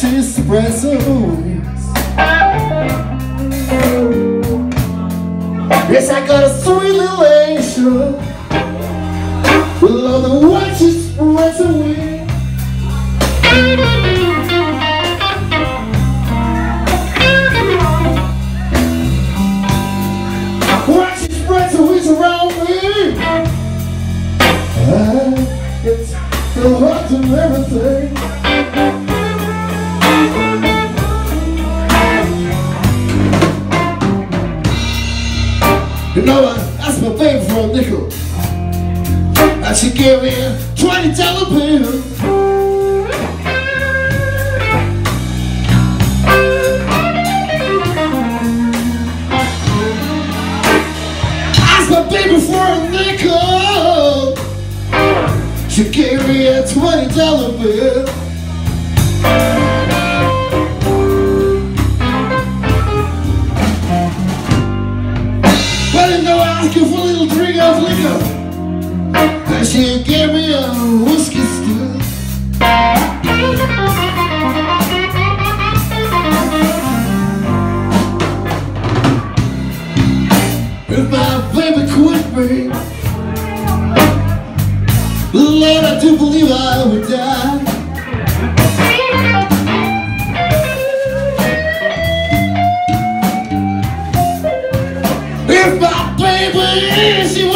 delicious espressos. Yes, I got a sweet little angel with all the white espresso. White espresso is around me. Ah, it's so hot and everything. Know, I asked my baby for a nickel. And she gave me a twenty dollar bill. Asked my baby for a nickel. She gave me a twenty dollar bill. Drink. And she gave me a whiskey still. If my baby quit me, Lord, I do believe I would die. If my baby, she would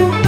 I